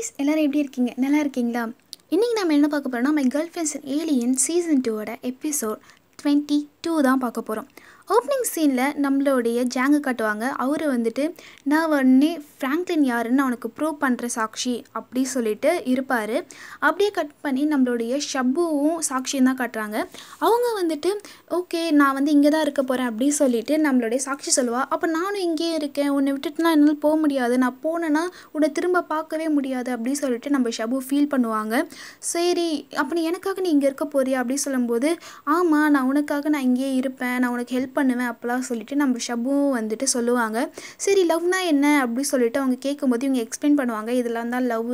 Guys எல்லோரும் எப்படி இருக்கீங்க? நல்லா இருக்கீங்களா? இன்றைக்கி நம்ம என்ன பார்க்க போகிறோம்னா my girl friends alien season டூவோட எபிசோட் டுவெண்ட்டி டூ தான் பார்க்க போகிறோம் ஓப்பனிங் சீனில் நம்மளுடைய ஜாங்கு காட்டுவாங்க. அவர் வந்துட்டு நான் உடனே ஃப்ராங்க்லின் யாருன்னு அவனுக்கு ப்ரூவ் பண்ணுற சாட்சி அப்படி சொல்லிட்டு இருப்பார். அப்படியே கட் பண்ணி நம்மளுடைய ஷப்புவும் சாட்சியும் தான் காட்டுறாங்க. அவங்க வந்துட்டு ஓகே நான் வந்து இங்கே தான் இருக்க போகிறேன் அப்படி சொல்லிட்டு நம்மளுடைய சாக்ஷி சொல்லுவாள் அப்போ நானும் இங்கேயே இருக்கேன். உன்னை விட்டுட்டுனா என்னால் போக முடியாது. நான் போனேன்னா உன்னை திரும்ப பார்க்கவே முடியாது அப்படி சொல்லிட்டு நம்ம ஷபு ஃபீல் பண்ணுவாங்க. சரி அப்போ நீ எனக்காக நீ இங்கே இருக்க போறியா? அப்படி சொல்லும்போது ஆமாம் நான் உனக்காக நான் இங்கேயே இருப்பேன். நான் உனக்கு ஹெல்ப் பண்ணுவேன் அப்போலாம் சொல்லிட்டு நம்ம ஷபுவும் வந்துட்டு சொல்லுவாங்க. சரி லவ்னா என்ன? அப்படி சொல்லிட்டு அவங்க கேட்கும்போது இவங்க எக்ஸ்பிளைன் பண்ணுவாங்க. இதெல்லாம் தான் லவ்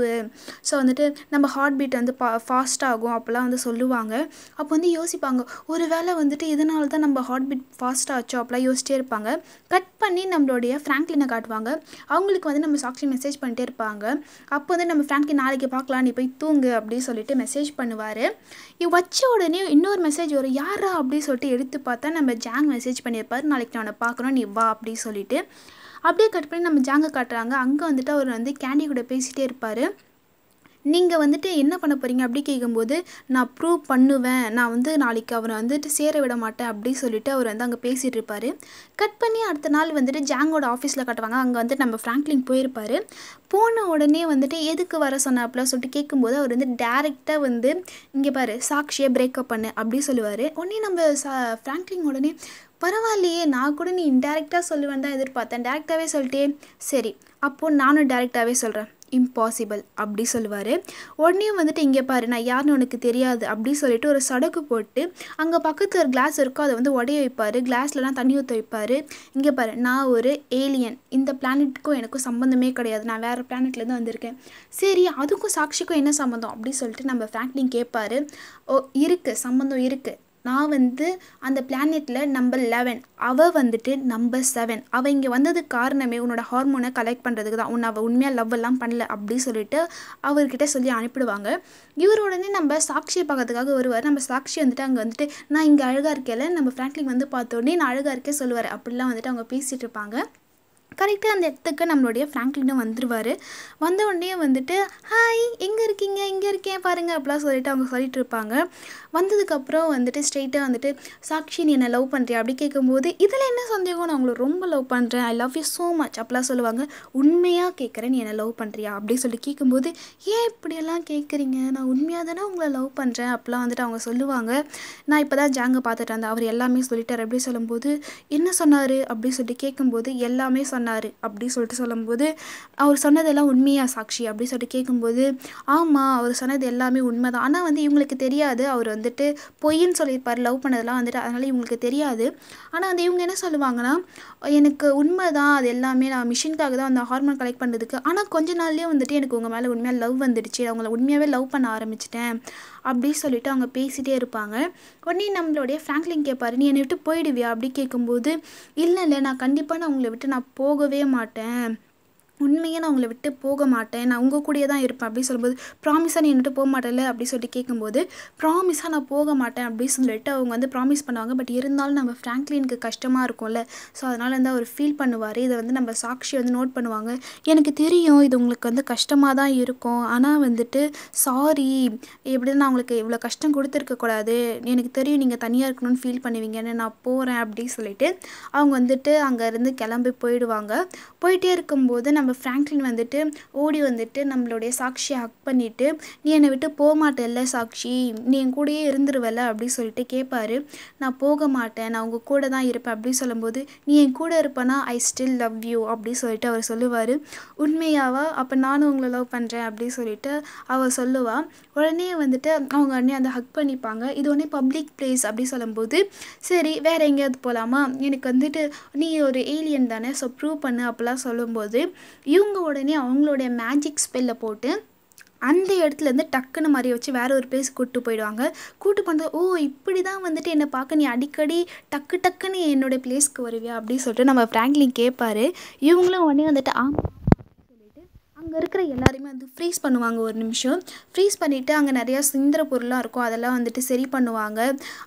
ஸோ வந்துட்டு நம்ம ஹார்ட் பீட் வந்து பா ஃபாஸ்ட் ஆகும் அப்போல்லாம் வந்து சொல்லுவாங்க. அப்போ வந்து யோசிப்பாங்க ஒரு வேளை வந்துட்டு இதனால தான் நம்ம ஹார்ட் பீட் ஃபாஸ்ட் ஆச்சோ? அப்போலாம் யோசிச்சிட்டே இருப்பாங்க. கட் பண்ணி நம்மளுடைய ஃப்ராங்க்லினை காட்டுவாங்க. அவங்களுக்கு வந்து நம்ம சாக்ஷி மெசேஜ் பண்ணிட்டே இருப்பாங்க. அப்போ வந்து நம்ம ஃப்ராங்க்லின் நாளைக்கு பார்க்கலாம் நீ போய் தூங்கு அப்படின்னு சொல்லிட்டு மெசேஜ் பண்ணுவார். வச்ச உடனே இன்னொரு மெசேஜ் வரும். யாரா அப்படின்னு சொல்லிட்டு எடுத்து பார்த்தா நம்ம ஜாங் மெசேஜ் பண்ணியிருப்பார். நாளைக்கு நான் உன்னை பார்க்குறோம் நீ வா அப்படின்னு சொல்லிட்டு. அப்படியே கட் பண்ணி நம்ம ஜாங்க காட்டுறாங்க. அங்கே வந்துட்டு அவர் வந்து கேண்டி கூட பேசிகிட்டே இருப்பார். நீங்கள் வந்துட்டு என்ன பண்ண போகிறீங்க அப்படி கேட்கும்போது நான் ப்ரூவ் பண்ணுவேன். நான் வந்து நாளைக்கு அவரை வந்துட்டு சேர விட மாட்டேன் அப்படி சொல்லிட்டு அவர் வந்து அங்கே பேசிகிட்டு இருப்பார். கட் பண்ணி அடுத்த நாள் வந்துட்டு ஜாங்கோட ஆஃபீஸில் கட்டுவாங்க. அங்கே வந்து நம்ம ஃப்ராங்க்லின் போயிருப்பார். போன உடனே வந்துட்டு எதுக்கு வர சொன்னாப்புல? சொல்லிட்டு கேட்கும்போது அவர் வந்து டேரெக்டாக வந்து இங்கே பாரு சாக்ஷியை பிரேக்கப் பண்ணு அப்படி சொல்லுவார். உடனே நம்ம சா ஃப்ராங்க்லின் உடனே பரவாயில்லையே நான் கூட நீ இன்டேரக்டாக சொல்லுவேன் தான் எதிர்பார்த்தேன். டேரெக்டாகவே சொல்லிட்டே சரி அப்போது நானும் டேரெக்டாகவே சொல்கிறேன் இம்பாசிபிள் அப்படி சொல்லுவார். உடனே வந்துட்டு இங்கே பாரு நான் யாருன்னு உனக்கு தெரியாது அப்படி சொல்லிட்டு ஒரு சடக்கு போட்டு அங்கே பக்கத்தில் ஒரு கிளாஸ் இருக்கோ அதை வந்து உடைய வைப்பார். கிளாஸ்லலாம் தண்ணி ஊற்ற வைப்பார். இங்கே பாரு நான் ஒரு ஏலியன் இந்த பிளானெட்டுக்கும் எனக்கும் சம்மந்தமே கிடையாது. நான் வேறு பிளானெட்லேருந்து வந்திருக்கேன். சரி அதுக்கும் சாட்சிக்கும் என்ன சம்மந்தம் அப்படி சொல்லிட்டு நம்ம ஃப்ராங்க்லின் கேட்பாரு ஓ இருக்குது சம்மந்தம் இருக்குது நான் வந்து அந்த பிளானெட்டில் நம்பர் லெவன் அவள் வந்துட்டு நம்பர் செவன் அவள் இங்கே வந்ததுக்கு காரணமே உன்னோட ஹார்மோனை கலெக்ட் பண்ணுறதுக்கு தான். உன்னை அவள் உண்மையாக லவ் எல்லாம் பண்ணல அப்படி சொல்லிட்டு அவர்கிட்ட சொல்லி அனுப்பிடுவாங்க. இவர் உடனே நம்ம சாட்சியை பார்க்கறதுக்காக வருவார். நம்ம சாட்சி வந்துட்டு அங்கே வந்துட்டு நான் இங்கே அழகாக இருக்கேன்ல. நம்ம ஃப்ராங்க்லின் வந்து பார்த்தோன்னே நான் அழகாக இருக்கே சொல்லுவார். அப்படிலாம் வந்துட்டு அவங்க பேசிகிட்டு இருப்பாங்க. கரெக்டாக அந்த இடத்துக்கு நம்மளுடைய ஃப்ராங்க்லினும் வந்துடுவார் வந்த உடனே வந்துட்டு ஹாய் எங்கே இருக்க? இங்கே இருக்கேன் பாருங்கள் அப்படிலாம் சொல்லிட்டு அவங்க சொல்லிட்டு இருப்பாங்க. வந்ததுக்கப்புறம் வந்துட்டு ஸ்ட்ரெயிட்டாக வந்துட்டு சாக்ஷி நீ என்னை லவ் பண்ணுறியா அப்படி கேட்கும்போது இதில் என்ன சந்தேகம் நான் உங்களை ரொம்ப லவ் பண்ணுறேன் I love you so much அப்படிலாம் சொல்லுவாங்க. உண்மையாக கேட்குறேன் நீ என்னை லவ் பண்ணுறியா அப்படி சொல்லி கேட்கும்போது ஏன் இப்படியெல்லாம் கேட்குறீங்க நான் உண்மையாக தானே உங்களை லவ் பண்ணுறேன் அப்படிலாம் வந்துட்டு அவங்க சொல்லுவாங்க. நான் இப்போ தான் ஜாங்க பார்த்துட்டு வந்தேன். அவர் எல்லாமே சொல்லிட்டார். அப்படி சொல்லும்போது என்ன சொன்னார்? அப்படி சொல்லிட்டு கேட்கும்போது எல்லாமே சொன்னார். அப்படி சொல்லிட்டு சொல்லும்போது அவர் சொன்னதெல்லாம் உண்மையாக சாட்சி அப்படி சொல்லிட்டு கேட்கும்போது ஆமாம் அவர் சொன்னது எல்லாமே உண்மை தான் ஆனால் வந்து இவங்களுக்கு தெரியாது. அவர் வந்துட்டு பொய்ன்னு சொல்லியிருப்பார். லவ் பண்ணதெல்லாம் வந்துட்டு அதனால் இவங்களுக்கு தெரியாது. ஆனால் வந்து இவங்க என்ன சொல்லுவாங்கன்னா எனக்கு உண்மை தான் அது எல்லாமே நான் மிஷினுக்காக தான் அந்த ஹார்மோன் கலெக்ட் பண்ணுறதுக்கு ஆனால் கொஞ்ச நாள்லேயே வந்துட்டு எனக்கு உங்கள் மேலே உண்மையாக லவ் வந்துடுச்சு. அவங்கள உண்மையாகவே லவ் பண்ண ஆரம்பிச்சிட்டேன். அப்படி சொல்லிட்டு அவங்க பேசிகிட்டே இருப்பாங்க. உடனே நம்மளுடைய ஃப்ராங்க்லின் கேட்பாரு நீ என்னை விட்டு போயிடுவியா? அப்படி கேட்கும்போது இல்லை இல்லை. நான் கண்டிப்பாக நான் உங்களை விட்டு நான் போகவே மாட்டேன். உண்மையாக நான் உங்களை விட்டு போக மாட்டேன். நான் உங்கள் கூடயே தான் இருப்பேன் அப்படின்னு சொல்லும்போது ப்ராமிஸாக நீ என்னட்டு போக மாட்டேன்ல அப்படின்னு சொல்லி கேட்கும்போது ப்ராமிஸாக நான் போக மாட்டேன் அப்படின்னு சொல்லிட்டு அவங்க வந்து ப்ராமிஸ் பண்ணுவாங்க. பட் இருந்தாலும் நம்ம ஃப்ராங்க்லினுக்கு கஷ்டமாக இருக்கும்ல. ஸோ அதனால் வந்து அவர் ஃபீல் பண்ணுவார். இதை வந்து நம்ம சாட்சி வந்து நோட் பண்ணுவாங்க. எனக்கு தெரியும் இது உங்களுக்கு வந்து கஷ்டமாக தான் இருக்கும். ஆனால் வந்துட்டு சாரி எப்படி நான் உங்களுக்கு இவ்வளோ கஷ்டம் கொடுத்துருக்கக்கூடாது எனக்கு தெரியும் நீங்கள் தனியாக இருக்கணும்னு ஃபீல் பண்ணுவீங்கன்னு. நான் போகிறேன் அப்படின்னு சொல்லிட்டு அவங்க வந்துட்டு அங்கேருந்து கிளம்பி போயிடுவாங்க. போயிட்டே இருக்கும்போது நம்ம நம்ம ஃப்ராங்க்லின் வந்துட்டு ஓடி வந்துட்டு நம்மளுடைய சாக்ஷியை ஹக் பண்ணிவிட்டு நீ என்னை விட்டு போக மாட்டேல்ல சாக்ஷி நீ என் கூடயே இருந்துருவல அப்படின்னு சொல்லிட்டு கேட்பாரு நான் போக மாட்டேன் நான் உங்கள் கூட தான் இருப்பேன். அப்படின்னு சொல்லும்போது நீ என் கூட இருப்பேன்னா ஐ ஸ்டில் லவ் யூ அப்படின்னு சொல்லிட்டு அவர் சொல்லுவார். உண்மையாவா? அப்போ நானும் உங்களை லவ் பண்ணுறேன் அப்படின்னு சொல்லிட்டு அவள் சொல்லுவாள் உடனே வந்துட்டு அவங்க உடனே அந்த ஹக் பண்ணிப்பாங்க. இது உடனே பப்ளிக் பிளேஸ் அப்படி சொல்லும்போது சரி வேறு எங்கேயாவது போகலாமா எனக்கு வந்துட்டு நீ ஒரு ஏலியன் தானே ஸோ ப்ரூவ் பண்ணு. அப்படிலாம் சொல்லும்போது இவங்க உடனே அவங்களுடைய மேஜிக் ஸ்பெல்லை போட்டு அந்த இடத்துலேருந்து டக்குன்னு மாதிரி வச்சு வேற ஒரு பிளேஸ் கூப்பிட்டு போயிடுவாங்க. கூட்டு பண்ணுறது ஓ இப்படி தான் வந்துட்டு என்னை பார்க்க நீ அடிக்கடி டக்கு டக்குன்னு என்னுடைய பிளேஸ்க்கு வருவியா? அப்படின்னு சொல்லிட்டு நம்ம ஃப்ராங்க்லின் கேட்பாரு இவங்களும் உடனே வந்துட்டு ஆ அங்கே இருக்கிற எல்லாருமே வந்து ஃப்ரீஸ் பண்ணுவாங்க ஒரு நிமிஷம். ஃப்ரீஸ் பண்ணிவிட்டு அங்கே நிறையா சிந்திர பொருளாக இருக்கும். அதெல்லாம் வந்துட்டு சரி பண்ணுவாங்க.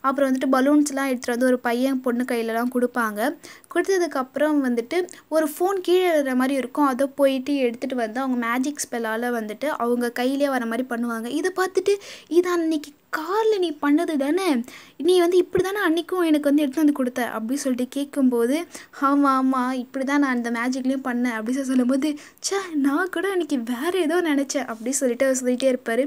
அப்புறம் வந்துட்டு பலூன்ஸ்லாம் எடுத்துகிட்டு வந்து ஒரு பையன் பொண்ணு கையிலலாம் கொடுப்பாங்க. கொடுத்ததுக்கப்புறம் வந்துட்டு ஒரு ஃபோன் கீழே இருக்கிற மாதிரி இருக்கும். அதை போயிட்டு எடுத்துகிட்டு வந்து அவங்க மேஜிக் ஸ்பெல்லால் வந்துட்டு அவங்க கையிலே வர மாதிரி பண்ணுவாங்க. இதை பார்த்துட்டு இது அன்னைக்கு காரில் நீ பண்ணது தானே? நீ வந்து இப்படி தானே அன்றைக்கும் எனக்கு வந்து எடுத்து வந்து கொடுத்த? அப்படின்னு சொல்லிட்டு கேட்கும்போது ஆமாம் ஆமாம் இப்படி தான் நான் அந்த மேஜிக்லேயும் பண்ணேன் அப்படின்னு சொல்லி சொல்லும்போது ச்சே நான் கூட அன்றைக்கி வேறு ஏதோ நினச்சேன் அப்படி சொல்லிட்டு அவர் சொல்லிகிட்டே இருப்பார்.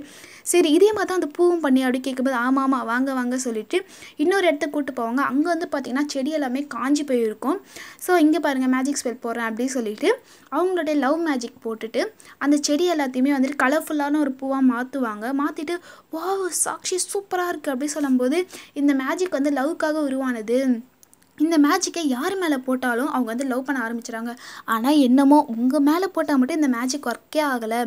சரி இதே மாதிரி தான் அந்த பூவும் பண்ணி அப்படி கேட்கும்போது ஆமாம் ஆமாம் வாங்க வாங்க சொல்லிட்டு இன்னொரு இடத்த கூப்பிட்டு போவாங்க. அங்கே வந்து பார்த்திங்கன்னா செடி எல்லாமே காஞ்சி போயிருக்கும். ஸோ இங்கே பாருங்கள் மேஜிக் ஸ்பெல் போடுறேன் அப்படின்னு சொல்லிட்டு அவங்களுடைய லவ் மேஜிக் போட்டுட்டு அந்த செடி எல்லாத்தையுமே வந்துட்டு கலர்ஃபுல்லான ஒரு பூவாக மாற்றுவாங்க மாற்றிட்டு வாவ் சாக்ஷி சூப்பராக இருக்குது அப்படி சொல்லும்போது இந்த மேஜிக் வந்து லவ்க்காக உருவானது. இந்த மேஜிக்கை யார் மேலே போட்டாலும் அவங்க வந்து லவ் பண்ண ஆரம்பிச்சிடாங்க ஆனால் என்னமோ உங்கள் மேலே போட்டால் மட்டும் இந்த மேஜிக் ஒர்க்கே ஆகலை.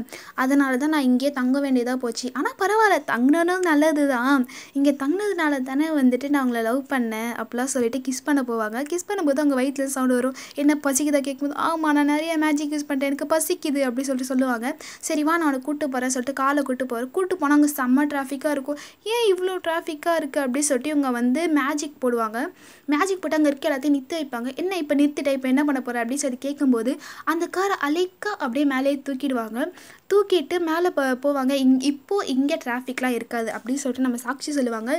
அதனால தான் நான் இங்கேயே தங்க வேண்டியதாக போச்சு. ஆனால் பரவாயில்ல தங்கினதும் நல்லது தான் இங்கே தங்கினதுனால தானே வந்துட்டு நான் அவங்கள லவ் பண்ணேன் அப்படிலாம் சொல்லிட்டு கிஸ் பண்ண போவாங்க. கிஸ் பண்ணும்போது அவங்க வயிற்றுல சவுண்டு வரும். என்ன பசிக்குதா கேட்கும்போது ஆமாம் நான் நிறைய மேஜிக் யூஸ் பண்ணிட்டேன் எனக்கு பசிக்குது அப்படின்னு சொல்லிட்டு சொல்லுவாங்க. சரி வா நான் அவனை கூப்பிட்டு போகிறேன் சொல்லிட்டு காலை கூப்பிட்டு போகிறேன் கூட்டு போனால் அங்கே செம்ம ட்ராஃபிக்காக இருக்கும். ஏன் இவ்வளோ ட்ராஃபிக்காக இருக்குது அப்படின்னு சொல்லிட்டு இவங்க வந்து மேஜிக் போடுவாங்க. மேஜிக் போட்டு அங்கே இருக்க எல்லாத்தையும் நிறுத்தி வைப்பாங்க. என்ன இப்போ நிறுத்திட்ட? இப்போ என்ன பண்ண போகிற அப்படின்னு சொல்லி கேட்கும்போது அந்த காரை அழைக்க அப்படியே மேலேயே தூக்கிடுவாங்க. தூக்கிட்டு மேலே போ போவாங்க. இங் இப்போது இங்கே டிராஃபிக்லாம் இருக்காது அப்படின்னு சொல்லிட்டு நம்ம சாட்சி சொல்லுவாங்க.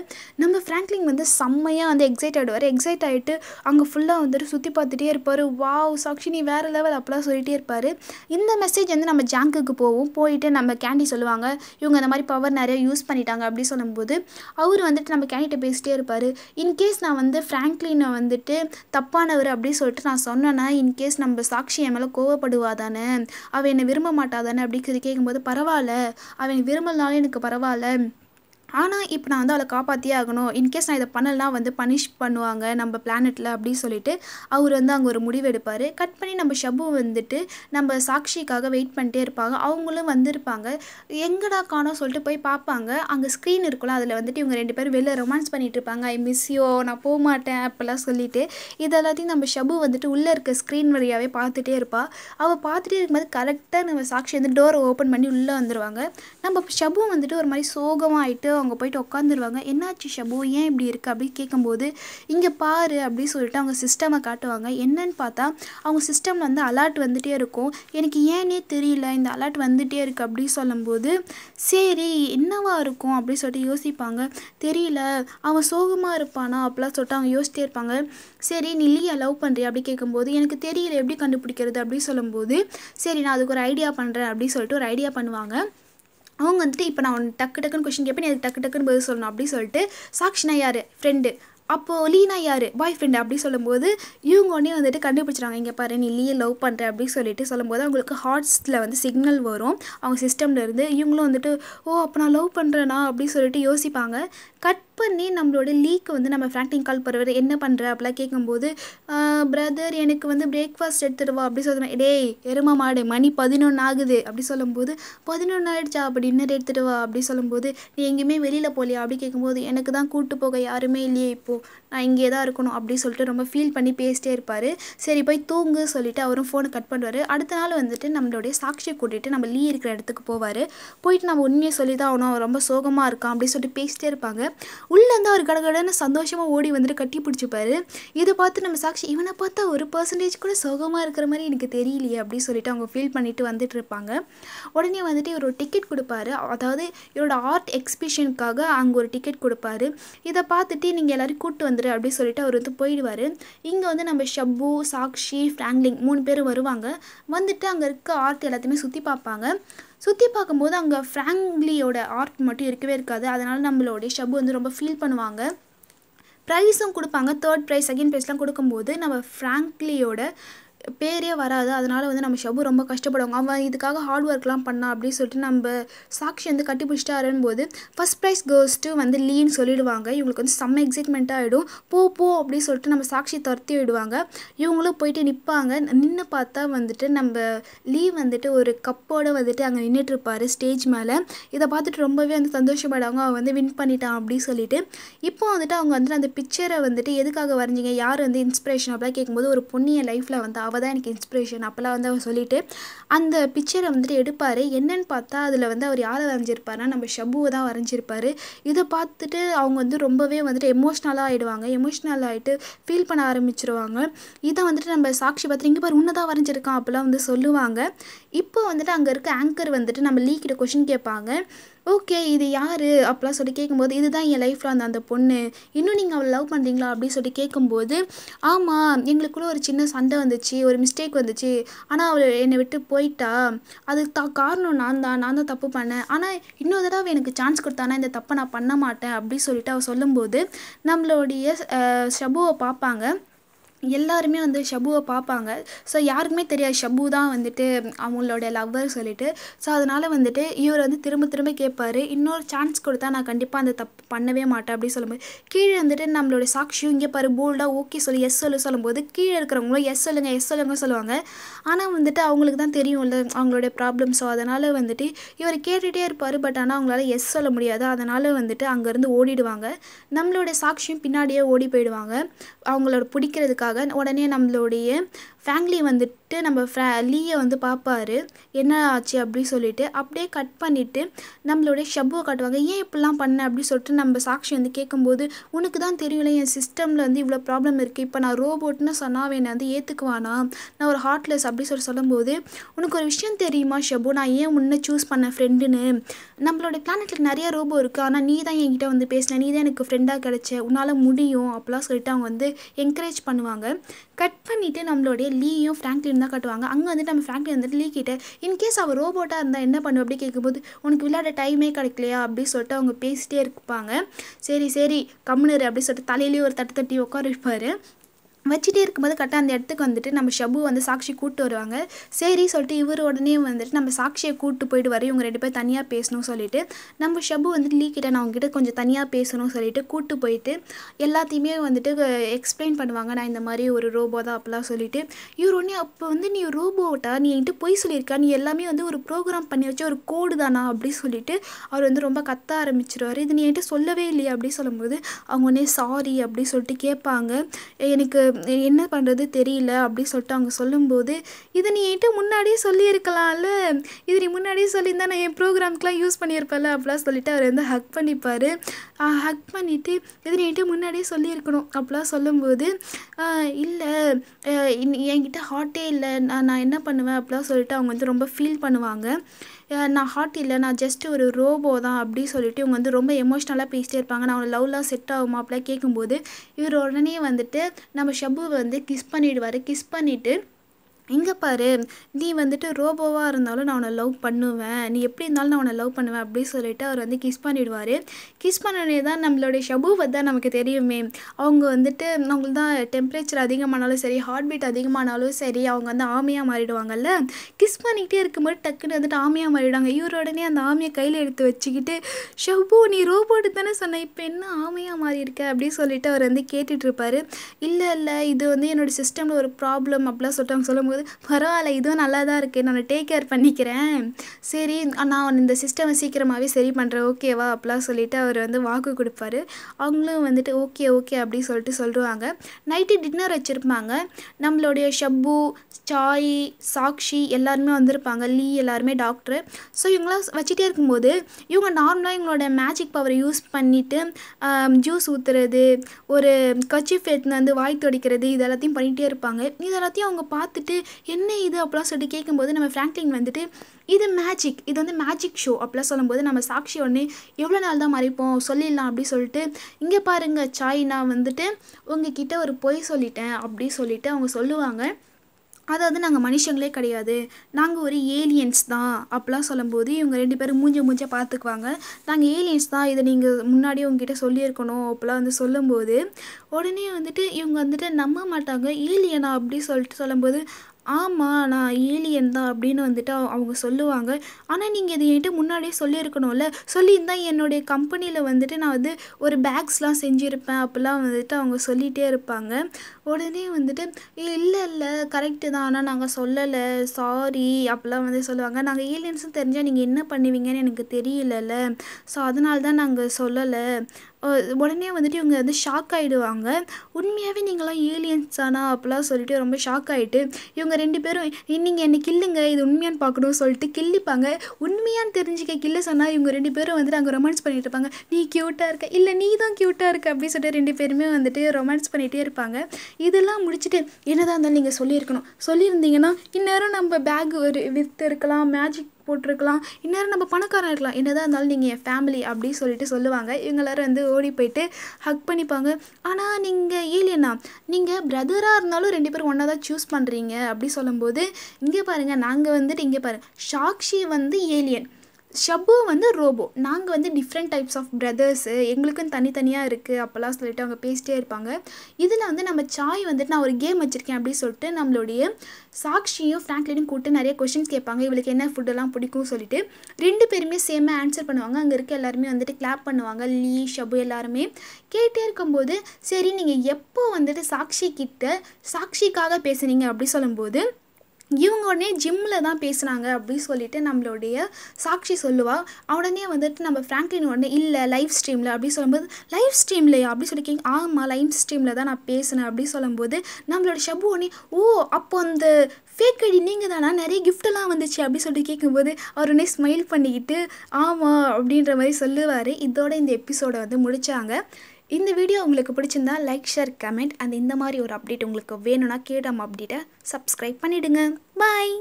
நம்ம ஃப்ராங்க்லிங் வந்து செம்மையாக வந்து எக்ஸைட் ஆகிடுவார் எக்ஸைட் ஆகிட்டு அங்கே ஃபுல்லாக வந்துட்டு சுற்றி பார்த்துட்டே இருப்பார். வாவ் சாட்சி நீ வேறு லெவல் அப்படிலாம் சொல்லிகிட்டே இருப்பார். இந்த மெசேஜ் வந்து நம்ம ஜாங்குக்கு போவோம் போயிட்டு நம்ம கேண்டி சொல்லுவாங்க. இவங்க இந்த மாதிரி பவர் நிறைய யூஸ் பண்ணிட்டாங்க அப்படின்னு சொல்லும்போது அவர் வந்துட்டு நம்ம கேண்டிகிட்ட பேசிட்டே இருப்பார். இன்கேஸ் நான் வந்து ஃப்ராங்க்லினை வந்துட்டு தப்பானவர் அப்படின்னு சொல்லிட்டு நான் சொன்னேன்னா இன்கேஸ் நம்ம சாட்சி என் மேலே கோவப்படுவா தானே? அவள் என்னை விரும்ப மாட்டா தானே? அப்படி கேட்கும்போது பரவாயில்ல. அவன் விரும்பலனாலும் எனக்கு பரவாயில்ல. ஆனால் இப்போ நான் வந்து அவளை காப்பாற்றியே ஆகணும். இன்கேஸ் நான் இதை பண்ணலாம் வந்து பனிஷ் பண்ணுவாங்க நம்ம பிளானெட்டில் அப்படின்னு சொல்லிட்டு அவர் வந்து அங்கே ஒரு முடிவு எடுப்பார். கட் பண்ணி நம்ம ஷபு வந்துட்டு நம்ம சாக்ஷிக்காக வெயிட் பண்ணிட்டே இருப்பாங்க. அவங்களும் வந்திருப்பாங்க. எங்கடா காணோம் சொல்லிட்டு போய் பார்ப்பாங்க. அங்கே ஸ்க்ரீன் இருக்குல்ல அதில் வந்துட்டு இவங்க ரெண்டு பேரும் வெளில ரொமான்ஸ் பண்ணிட்டு இருப்பாங்க. ஐ மிஸ் யோ நான் போக மாட்டேன் அப்போல்லாம் சொல்லிட்டு இது எல்லாத்தையும் நம்ம ஷபு வந்துட்டு உள்ளே இருக்க ஸ்க்ரீன் வழியாகவே பார்த்துட்டே இருப்பாள் அவள் பார்த்துட்டே இருக்கும்போது கரெக்டாக நம்ம சாக்ஷி வந்து டோரை ஓப்பன் பண்ணி உள்ளே வந்துடுவாங்க நம்ம ஷபு வந்துட்டு ஒரு மாதிரி சோகமாக ஆகிட்டு அவங்க போயிட்டு உட்காந்துருவாங்க என்னாச்சு ஷபு? ஏன் இப்படி இருக்குது அப்படின்னு கேட்கும்போது இங்கே பாரு அப்படின்னு சொல்லிட்டு அவங்க சிஸ்டமை காட்டுவாங்க. என்னன்னு பார்த்தா அவங்க சிஸ்டமில் வந்து அலர்ட் வந்துட்டே இருக்கும். எனக்கு ஏன்னே தெரியல இந்த அலர்ட் வந்துகிட்டே இருக்குது அப்படின்னு சொல்லும்போது சரி என்னவா இருக்கும்? அப்படின்னு சொல்லிட்டு யோசிப்பாங்க. தெரியல அவன் சோகமாக இருப்பானா? அப்படிலாம் சொல்லிட்டு அவங்க யோசிச்சிட்டே இருப்பாங்க. சரி நீ லீயா லவ் பண்ணுறியா அப்படி கேட்கும்போது எனக்கு தெரியல எப்படி கண்டுபிடிக்கிறது? அப்படின்னு சொல்லும்போது சரி நான் அதுக்கு ஒரு ஐடியா பண்ணுறேன் அப்படின்னு சொல்லிட்டு ஒரு ஐடியா பண்ணுவாங்க. அவங்க வந்துட்டு இப்போ நான் ஒன்று டக்கு டக்குன்னு கொஷின் கேட்பேன் நீ அதுக்கு டக்கு டக்குன்னு பதில் சொல்லணும் அப்படின்னு சொல்லிட்டு சாக்ஷினா யார்? ஃப்ரெண்டு அப்போது லீனா யார்? பாய் ஃப்ரெண்டு அப்படி சொல்லும்போது இவங்க உடனே வந்துட்டு கண்டுபிடிச்சிறாங்க இங்கே பாரு நீ லீயை லவ் பண்ணுற அப்படின்னு சொல்லிட்டு சொல்லும்போது அவங்களுக்கு ஹார்ட்ஸில் வந்து சிக்னல் வரும். அவங்க சிஸ்டமில் இருந்து இவங்களும் வந்துட்டு ஓ அப்போ நான் லவ் பண்ணுறேனா அப்படின்னு சொல்லிட்டு யோசிப்பாங்க. கட் பண்ணி நம்மளோட லீக்கு வந்து நம்ம ஃப்ராங்க்லிங் கால் பண்ணுறவர் என்ன பண்ணுற அப்படிலாம் கேட்கும்போது பிரதர் எனக்கு வந்து பிரேக்ஃபாஸ்ட் எடுத்துகிட்டு வா அப்படி சொல்லுவேன். டேய் எருமா மாடு மணி பதினொன்று ஆகுது. அப்படி சொல்லும்போது பதினொன்று ஆகிடுச்சா அப்படி டின்னர் எடுத்துகிட்டு வா அப்படி சொல்லும்போது நீ எங்கேயுமே வெளியில் போகலையா? அப்படி கேட்கும்போது எனக்கு தான் கூப்பிட்டு போக யாருமே இல்லையே இப்போது நான் இங்கே தான் இருக்கணும் அப்படின்னு சொல்லிட்டு ரொம்ப ஃபீல் பண்ணி பேசிட்டே இருப்பார். சரி போய் தூங்கு சொல்லிவிட்டு அவரும் ஃபோனை கட் பண்ணுவார். அடுத்த நாள் வந்துட்டு நம்மளுடைய சாட்சியை கூட்டிகிட்டு நம்ம லீ இருக்கிற இடத்துக்கு போவார். போயிட்டு நம்ம உண்மையை சொல்லி தான் ஆகணும். அவன் ரொம்ப சோகமாக இருக்கான் அப்படின்னு சொல்லிட்டு பேசிட்டே இருப்பாங்க. உள்ளேருந்து அவர் கடகடன்னு சந்தோஷமாக ஓடி வந்துட்டு கட்டி பிடிச்சிப்பாரு. இதை பார்த்து நம்ம சாட்சி இவனை பார்த்தா ஒரு பர்சன்டேஜ் கூட சோகமாக இருக்கிற மாதிரி எனக்கு தெரியலையே அப்படின்னு சொல்லிட்டு அவங்க ஃபீல் பண்ணிட்டு வந்துட்டு இருப்பாங்க. உடனே வந்துட்டு இவர் ஒரு டிக்கெட் கொடுப்பாரு. அதாவது இவரோட ஆர்ட் எக்ஸிபிஷனுக்காக அங்கே ஒரு டிக்கெட் கொடுப்பாரு. இதை பார்த்துட்டு நீங்கள் எல்லாரும் கூப்பிட்டு வந்துரு அப்படின்னு சொல்லிட்டு அவர் வந்து போயிடுவார். இங்கே வந்து நம்ம ஷப்பு சாக்ஷி ஃப்ராங்க்லிங் மூணு பேர் வருவாங்க. வந்துட்டு அங்கே இருக்க ஆர்ட் எல்லாத்தையுமே சுற்றி பார்ப்பாங்க. சுற்றி பார்க்கும்போது அங்கே ஃப்ராங்க்லியோட ஆர்ட் மட்டும் இருக்கவே இருக்காது. அதனால் நம்மளுடைய ஷப்பு வந்து ரொம்ப ஃபீல் பண்ணுவாங்க. ப்ரைஸும் கொடுப்பாங்க. தேர்ட் ப்ரைஸ் செகண்ட் ப்ரைஸ்லாம் கொடுக்கும்போது நம்ம ஃப்ராங்க்லியோட பேரே வராது. அதனால் வந்து நம்ம ஷபு ரொம்ப கஷ்டப்படுவாங்க. அவன் இதுக்காக ஹார்ட் ஒர்க்லாம் பண்ணா அப்படின்னு சொல்லிட்டு நம்ம சாக்ஷி வந்து கட்டி பிடிச்சிட்டு போது ஃபஸ்ட் ப்ரைஸ் கேர்ள்ஸ்ட்டு வந்து லீன்னு சொல்லிடுவாங்க. இவங்களுக்கு வந்து செம்ம எக்ஸைட்மெண்ட்டாக ஆகிடும் போ போ அப்படின்னு சொல்லிட்டு நம்ம சாக்ஷி துரத்தி விடுவாங்க. இவங்களும் போயிட்டு நிற்பாங்க நின்று பார்த்தா வந்துட்டு நம்ம லீ வந்துட்டு ஒரு கப்போடு வந்துட்டு அங்கே நின்றுட்டுருப்பாரு ஸ்டேஜ் மேலே. இதை பார்த்துட்டு ரொம்பவே வந்து சந்தோஷப்படுவாங்க அவன் வந்து வின் பண்ணிட்டான் அப்படின்னு சொல்லிட்டு. இப்போ வந்துட்டு அவங்க வந்துட்டு அந்த பிக்சரை வந்துட்டு எதுக்காக வரைஞ்சிங்க? யார் வந்து இன்ஸ்பிரேஷன் அப்படிலாம் கேட்கும்போது ஒரு பொண்ணிய லைஃப்பில் வந்து அவ அவள் தான் எனக்கு இன்ஸ்பிரேஷன் அப்போல்லாம் வந்து அவர் சொல்லிட்டு அந்த பிக்சரை வந்துட்டு எடுப்பார். என்னன்னு பார்த்தா அதில் வந்து அவர் யாரை வரைஞ்சிருப்பாருன்னா நம்ம ஷபுவை தான் வரைஞ்சிருப்பார். இதை பார்த்துட்டு அவங்க வந்து ரொம்பவே வந்துட்டு எமோஷ்னலாக ஆகிடுவாங்க எமோஷ்னல் ஆகிட்டு ஃபீல் பண்ண ஆரம்பிச்சிருவாங்க. இதை வந்துட்டு நம்ம சாட்சி பார்த்து இங்கே பாரு உன்னை வரைஞ்சிருக்கான் அப்போல்லாம் வந்து சொல்லுவாங்க. இப்போ வந்துட்டு அங்கே இருக்க ஆங்கர் வந்துட்டு நம்ம லீ கிட்ட கொஷின் கேட்பாங்க. ஓகே இது யார்? அப்படிலாம் சொல்லி கேட்கும்போது இதுதான் என் லைஃப்பில் அந்த அந்த பொண்ணு. இன்னும் நீங்கள் அவளை லவ் பண்ணுறீங்களா அப்படின்னு சொல்லி கேட்கும்போது ஆமாம் எங்களுக்குள்ள ஒரு சின்ன சண்டை வந்துச்சு ஒரு மிஸ்டேக் வந்துச்சு. ஆனால் அவள் என்னை விட்டு போயிட்டா. அதுக்கு தா காரணம் நான் தான். நான் தான் தப்பு பண்ணேன். ஆனால் இன்னொரு தடவை எனக்கு சான்ஸ் கொடுத்தானா இந்த தப்பை நான் பண்ண மாட்டேன். அப்படின்னு சொல்லிட்டு அவள் சொல்லும்போது நம்மளுடைய அஹ், ஷபுவை பார்ப்பாங்க. எல்லாருமே வந்து ஷபுவை பார்ப்பாங்க. ஸோ யாருக்குமே தெரியாது. ஷபு தான் வந்துட்டு அவங்களோட லவ்வர் சொல்லிட்டு. ஸோ அதனால் வந்துட்டு இவர் வந்து திரும்ப திரும்ப கேட்பாரு இன்னொரு சான்ஸ் கொடுத்தா நான் கண்டிப்பாக அந்த தப்பு பண்ணவே மாட்டேன் அப்படின்னு சொல்லும்போது கீழே வந்துட்டு நம்மளோட சாட்சியும் இங்கே பாரு போல்டாக ஓகே சொல்லி எஸ் சொல்லு சொல்லும்போது கீழே இருக்கிறவங்களும் எஸ் சொல்லுங்க எஸ் சொல்லுங்க சொல்லுவாங்க. ஆனால் வந்துட்டு அவங்களுக்கு தான் தெரியும்ல அவங்களோட ப்ராப்ளம் ஸோ அதனால் வந்துட்டு இவர் கேட்டுகிட்டே இருப்பார். பட் ஆனால் அவங்களால எஸ் சொல்ல முடியாது. அதனால் வந்துட்டு அங்கேருந்து ஓடிடுவாங்க. நம்மளோட சாட்சியும் பின்னாடியே ஓடி போயிடுவாங்க. அவங்களோட பிடிக்கிறதுக்காக உடனே நம்மளுடைய ஃபேங்லி வந்துட்டு நம்ம ஃப்ரா லீயை வந்து பார்ப்பாரு என்ன ஆச்சு அப்படின்னு சொல்லிட்டு அப்படியே கட் பண்ணிவிட்டு நம்மளுடைய ஷப்புவை காட்டுவாங்க. ஏன் இப்படிலாம் பண்ண? அப்படின்னு சொல்லிட்டு நம்ம சாட்சி வந்து கேட்கும்போது உனக்கு தான் தெரியல என் சிஸ்டமில் வந்து இவ்வளோ ப்ராப்ளம் இருக்குது இப்போ நான் ரோபோட்னு சொன்னால் என்னை வந்து ஏற்றுக்குவானா நான் ஒரு ஹார்ட்லெஸ் அப்படி சொல்லி சொல்லும்போது உனக்கு ஒரு விஷயம் தெரியுமா ஷபு நான் ஏன் உன்னை சூஸ் பண்ண ஃப்ரெண்டுன்னு நம்மளோட பிளானெட்டில் நிறைய ரோபோ இருக்குது ஆனால் நீ தான் என்கிட்ட வந்து பேசின. நீ தான் எனக்கு ஃப்ரெண்டாக கிடைச்ச. உன்னால் முடியும் அப்படிலாம் சொல்லிட்டு அவங்க வந்து என்கரேஜ் பண்ணுவாங்க. கட் பண்ணிவிட்டு நம்மளுடைய லீயும் ஃப்ராங்க்லின் தான் கட்டுவாங்க. அங்கே வந்துட்டு நம்ம ஃப்ராங்க்லின் வந்துட்டு லீ கிட்ட இன்கேஸ் அவள் ரோபோட்டாக இருந்தால் என்ன பண்ணும் அப்படி கேட்கும்போது உனக்கு விளையாட டைமே கிடைக்கலையா? அப்படின்னு சொல்லிட்டு அவங்க பேசிட்டே இருப்பாங்க. சரி சரி கம்முனர் அப்படின்னு சொல்லிட்டு தலையிலேயே ஒரு தட்டு தட்டி உட்கார வைப்பார் வச்சுட்டே இருக்கும்போது கரெக்டாக அந்த இடத்துக்கு வந்துட்டு நம்ம ஷபு வந்து சாக்ஷி கூப்பிட்டு வருவாங்க. சரி சொல்லிட்டு இவர் உடனே வந்துட்டு நம்ம சாக்ஷியை கூப்பிட்டு போயிட்டு வர இவங்க ரெண்டு பேர் தனியாக பேசணும் சொல்லிட்டு நம்ம ஷபு வந்துட்டு லீக்கிட்ட நான் உங்ககிட்ட கொஞ்சம் தனியாக பேசணும் சொல்லிட்டு கூப்பிட்டு போயிட்டு எல்லாத்தையுமே வந்துட்டு எக்ஸ்பிளைன் பண்ணுவாங்க. நான் இந்த மாதிரி ஒரு ரோபோ தான் அப்படிலாம் சொல்லிட்டு. இவர் உடனே அப்போ வந்து நீ ரோபோட்டா நீ என்கிட்ட போய் சொல்லியிருக்கா? நீ எல்லாமே வந்து ஒரு ப்ரோக்ராம் பண்ணி வச்ச ஒரு கோடு தானா? அப்படி சொல்லிட்டு அவர் வந்து ரொம்ப கத்த ஆரம்பிச்சிருவார். இது நீ என்கிட்ட சொல்லவே இல்லையா அப்படி சொல்லும்போது அவங்க உடனே சாரி அப்படி சொல்லிட்டு கேட்பாங்க. எனக்கு என்ன பண்ணுறது தெரியல அப்படி சொல்லிட்டு அவங்க சொல்லும்போது இதை நீ என்கிட்ட முன்னாடியே சொல்லியிருக்கலாம்ல. இது நீ முன்னாடியே சொல்லியிருந்தா நான் என் ப்ரோக்ராம்க்கெலாம் யூஸ் பண்ணியிருப்பேன்ல அப்படிலாம் சொல்லிட்டு அவர் வந்து ஹக் பண்ணிப்பார். ஹக் பண்ணிவிட்டு இது நீ என்கிட்ட முன்னாடியே சொல்லியிருக்கணும் அப்படிலாம் சொல்லும்போது இல்லை என்கிட்ட ஹார்ட்டே இல்லை. நான் நான் என்ன பண்ணுவேன்? அப்படிலாம் சொல்லிட்டு அவங்க வந்து ரொம்ப ஃபீல் பண்ணுவாங்க. நான் ஹார்ட் இல்லை நான் ஜஸ்ட்டு ஒரு ரோபோ தான் அப்படி சொல்லிட்டு இவங்க வந்து ரொம்ப எமோஷ்னலாக பேசிட்டே இருப்பாங்க. நான் அவனை லவ்லாம் செட் ஆகுமா அப்படிலாம் கேட்கும்போது இவர் உடனே வந்துட்டு நம்ம ஷபுவை வந்து கிஸ் பண்ணிடுவார். கிஸ் பண்ணிவிட்டு இங்கே பாரு நீ வந்துட்டு ரோபோவாக இருந்தாலும் நான் உன்னை லவ் பண்ணுவேன். நீ எப்படி இருந்தாலும் நான் உன்னை லவ் பண்ணுவேன் அப்படின்னு சொல்லிட்டு அவர் வந்து கிஸ் பண்ணிவிடுவார் கிஸ் பண்ணனே தான் நம்மளுடைய ஷபுவை தான் நமக்கு தெரியுமே. அவங்க வந்துட்டு அவங்களுக்கு தான் டெம்பரேச்சர் அதிகமானாலும் சரி ஹார்ட் பீட் அதிகமானாலும் சரி அவங்க வந்து ஆமையாக மாறிடுவாங்கல்ல? கிஸ் பண்ணிக்கிட்டே இருக்கும்போது டக்குன்னு வந்துட்டு ஆமையாக மாறிடுவாங்க. இவர் உடனே அந்த ஆமையை கையில் எடுத்து வச்சுக்கிட்டு ஷபு நீ ரோபோட்டு தானே சொன்ன இப்போ என்ன ஆமையாக மாறி இருக்க அப்படின்னு சொல்லிட்டு அவர் வந்து கேட்டுட்ருப்பார் இல்லை இல்லை இது வந்து என்னோட சிஸ்டமில் ஒரு ப்ராப்ளம் அப்படிலாம் சொல்லிட்டு அவங்க சொல்லும்போது பரவாயில்ல இதுவும் நல்லா தான் இருக்குது நான் டேக் கேர் பண்ணிக்கிறேன். சரி நான் இந்த சிஸ்டமை சீக்கிரமாகவே சரி பண்ணுறேன் ஓகேவா அப்படிலாம் சொல்லிவிட்டு அவர் வந்து வாக்கு கொடுப்பாரு. அவங்களும் வந்துட்டு ஓகே ஓகே அப்படின்னு சொல்லிட்டு சொல்லுவாங்க. நைட்டு டின்னர் வச்சுருப்பாங்க. நம்மளுடைய ஷப்பு சாய் சாக்ஷி எல்லாருமே வந்திருப்பாங்க. லீ எல்லாருமே டாக்டரு ஸோ இவங்களாம் வச்சுட்டே இருக்கும்போது இவங்க நார்மலாக இவங்களோட மேஜிக் பவரை யூஸ் பண்ணிவிட்டு ஜூஸ் ஊற்றுறது ஒரு கச்சி எடுத்துன்னு வந்து வாய் துடைக்கிறது இது எல்லாத்தையும் பண்ணிகிட்டே இருப்பாங்க. இது எல்லாத்தையும் அவங்க பார்த்துட்டு என்ன இது? அப்படிலாம் சொல்லிட்டு கேட்கும்போது நம்ம ஃப்ராங்க்லின் வந்துட்டு இது மேஜிக் இது வந்து மேஜிக் ஷோ அப்படிலாம் சொல்லும்போது நம்ம சாட்சி உடனே எவ்வளோ நாள் தான் மறைப்போம்? சொல்லிடலாம். அப்படி சொல்லிட்டு இங்கே பாருங்க சாய் நான் வந்துட்டு உங்ககிட்ட ஒரு பொய் சொல்லிட்டேன். அப்படி சொல்லிட்டு அவங்க சொல்லுவாங்க. அதாவது நாங்கள் மனுஷங்களே கிடையாது. நாங்கள் ஒரு ஏலியன்ஸ் தான். அப்படிலாம் சொல்லும்போது இவங்க ரெண்டு பேரும் மூஞ்ச மூஞ்ச பார்த்துக்குவாங்க. நாங்கள் ஏலியன்ஸ் தான். இதை நீங்கள் முன்னாடியே உங்ககிட்ட சொல்லியிருக்கணும். அப்படிலாம் வந்து சொல்லும்போது உடனே வந்துட்டு இவங்க வந்துட்டு நம்ப மாட்டாங்க. ஏலியனா அப்படி சொல்லிட்டு சொல்லும்போது ஆமாம் நான் ஏலியன் தான் அப்படின்னு வந்துட்டு அவங்க சொல்லுவாங்க. ஆனால் நீங்கள் இது என்கிட்ட முன்னாடியே சொல்லியிருக்கணும்ல. சொல்லியிருந்தால் என்னுடைய கம்பெனியில் வந்துட்டு நான் வந்து ஒரு பேக்ஸ்லாம் செஞ்சுருப்பேன் அப்படிலாம் வந்துட்டு அவங்க சொல்லிகிட்டே இருப்பாங்க. உடனே வந்துட்டு இல்லை இல்லை கரெக்டு தான். ஆனால் நாங்கள் சொல்லலை. சாரி அப்படிலாம் வந்து சொல்லுவாங்க. நாங்கள் ஏலியன்ஸும் தெரிஞ்சால் நீங்கள் என்ன பண்ணுவீங்கன்னு எனக்கு தெரியலல்ல ஸோ அதனால தான் நாங்கள் சொல்லலை. உடனே வந்துட்டு இவங்க வந்து ஷாக் ஆகிடுவாங்க உண்மையாகவே நீங்களாம் ஏலியன்ஸ் தானா? அப்படிலாம் சொல்லிட்டு ரொம்ப ஷாக் ஆகிட்டு இவங்க ரெண்டு பேரும் நீங்கள் என்னை கில்லுங்க இது உண்மையான்னு பார்க்கணும்னு சொல்லிட்டு கில்லிப்பாங்க உண்மையான்னு தெரிஞ்சுக்க கில்ல சொன்னால் இவங்க ரெண்டு பேரும் வந்துட்டு அங்கே ரொமான்ஸ் பண்ணிகிட்டு இருப்பாங்க. நீ க்யூட்டாக இருக்க. இல்லை நீ தான் க்யூட்டாக இருக்க. அப்படின்னு சொல்லிட்டு ரெண்டு பேருமே வந்துட்டு ரொமான்ஸ் பண்ணிகிட்டே இருப்பாங்க. இதெல்லாம் முடிச்சுட்டு என்னதான் இருந்தாலும் நீங்கள் சொல்லியிருக்கணும். சொல்லியிருந்தீங்கன்னா இந்நேரம் நம்ம பேக் ஒரு வித்து இருக்கலாம் மேஜிக் போட்டிருக்கலாம். இந்நேரம் நம்ம பணக்காரன் இருக்கலாம். என்னதான் இருந்தாலும் நீங்கள் என் ஃபேமிலி அப்படின்னு சொல்லிட்டு சொல்லுவாங்க. இவங்க எல்லாரும் வந்து ஓடி போயிட்டு ஹக் பண்ணிப்பாங்க. ஆனால் நீங்கள் ஏலியனா? நீங்கள் பிரதராக இருந்தாலும் ரெண்டு பேரும் ஒன்றா தான் சூஸ் பண்ணுறீங்க அப்படி சொல்லும்போது இங்கே பாருங்கள் நாங்கள் வந்துட்டு இங்கே பாருங்கள் சாக்ஷி வந்து ஏலியன் ஷபு வந்து ரோபோ. நாங்கள் வந்து டிஃப்ரெண்ட் டைப்ஸ் ஆஃப் பிரதர்ஸு எங்களுக்கும் தனித்தனியாக இருக்குது அப்போல்லாம் சொல்லிட்டு அவங்க பேசிட்டே இருப்பாங்க. இதில் வந்து நம்ம சாய் வந்துட்டு நான் ஒரு கேம் வச்சுருக்கேன் அப்படின்னு சொல்லிட்டு நம்மளுடைய சாக்ஷியும் ஃப்ராங்க்லினும் கூப்பிட்டு நிறைய கொஷின்ஸ் கேட்பாங்க. இவளுக்கு என்ன ஃபுட்டெல்லாம் பிடிக்கும்னு சொல்லிட்டு ரெண்டு பேருமே சேமாக ஆன்சர் பண்ணுவாங்க. அங்கே இருக்க எல்லாருமே வந்துட்டு கிளாப் பண்ணுவாங்க. லீ ஷபு எல்லாருமே கேட்டே இருக்கும்போது சரி நீங்கள் எப்போ வந்துட்டு சாக்ஷி கிட்ட சாக்ஷிக்காக பேசுனீங்க அப்படி சொல்லும்போது இவங்க உடனே ஜிம்மில் தான் பேசுனாங்க அப்படின்னு சொல்லிட்டு நம்மளுடைய சாக்ஷி சொல்லுவா. உடனே வந்துட்டு நம்ம ஃப்ராங்க்லின் உடனே இல்லை லைவ் ஸ்ட்ரீமில் அப்படின்னு சொல்லும்போது லைவ் ஸ்ட்ரீம்லையா அப்படி சொல்லி கேங்க ஆமாம் லைவ் ஸ்ட்ரீமில் தான் நான் பேசினேன் அப்படின்னு சொல்லும்போது நம்மளோட ஷபு உடனே ஓ அப்போ அந்த ஃபேக் ஐடி நீங்கள் தானா? நிறைய கிஃப்டெல்லாம் வந்துச்சு அப்படின்னு சொல்லிட்டு கேட்கும்போது அவர் உடனே ஸ்மைல் பண்ணிக்கிட்டு ஆமாம் அப்படின்ற மாதிரி சொல்லுவார். இதோட இந்த எபிசோடை வந்து முடித்தாங்க இந்த வீடியோ உங்களுக்கு பிடிச்சிருந்தா லைக் ஷேர் கமெண்ட் அந்த இந்த மாதிரி ஒரு அப்டேட் உங்களுக்கு வேணும்னா கேடாம அப்டேட்டை சப்ஸ்கிரைப் பண்ணிவிடுங்க பாய்